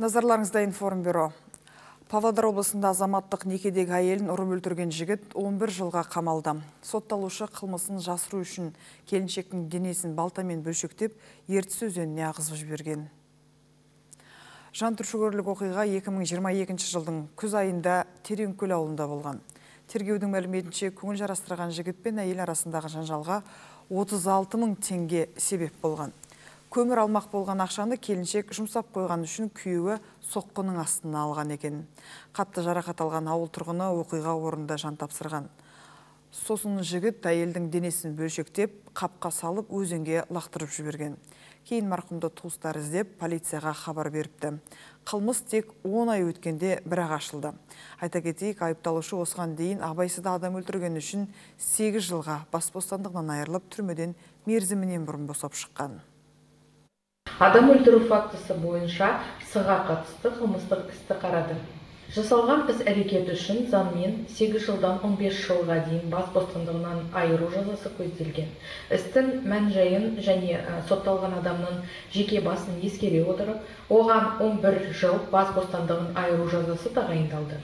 Назарларыңызда информбюро. Павлодар облысында азаматтық некедегі әйелін ұрып өлтірген жігіт 11 жылға қамалды. Сотталушы қылмысын жасыру үшін келіншектің денесін балтамен бөлшектеп, ертіс өзеніне ағызып жіберген. Жан түршігерлік оқиға 2022 жылдың күз айында Тереңкөл ауылында болған. Тергеудің мәліметінше көңіл жарастырған жігіт пен әйел арасындағы жанжалға 36 мың теңге себеп болған көмір алмақ болған ақшаны келіншек жұмсап қойған үшін күйеуі соққының астына алған екен. Қатты жарақат алған ауыл тұрғыны оқиға орнында жан тапсырған. Сосын жігіт әйелдің денесін бөлшектеп қапқа салып өзенге лақтырып жіберген. Кейін марқұмды туыстары іздеп полицияға хабар беріпті. Қылмыс тек 10 ай өткенде бірақ ашылды. Айта кетейік айыпталушы осыған дейін абайсызда адам өлтіргені үшін 8 жылға бас бостандығынан айырылып түрмеден мерзімінен бұрын босап шыққан. Адам өлтіру фактісі бойынша сыға қатысты қылмыстық істі қарады. Жасалған іс әрекет үшін заңмен 8 жылдан 15 жылға дейін бас бостандығынан айыру жазасы көзделген. Істің мән жайын және сотталған адамның жеке басын ескере отырып оған 11 жыл бас бостандығын айыру жазасы тағайындалды.